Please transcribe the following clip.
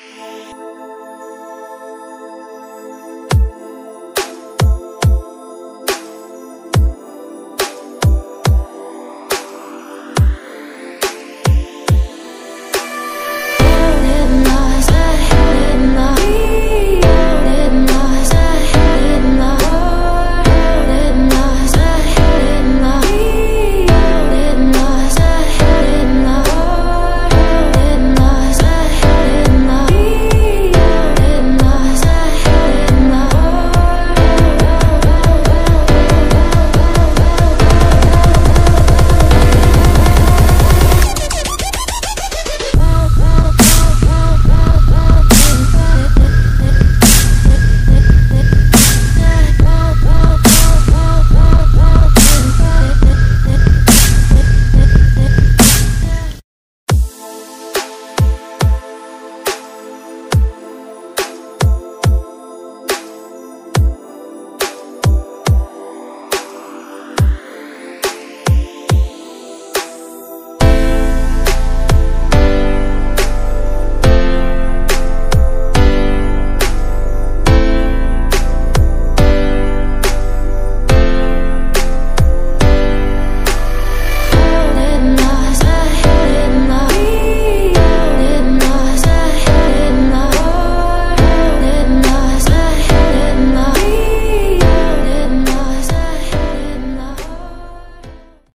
Música